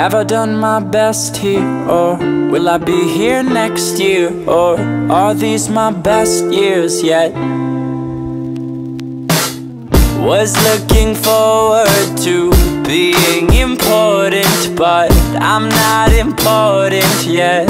Have I done my best here, or will I be here next year? Or are these my best years yet? Was looking forward to being important, but I'm not important yet.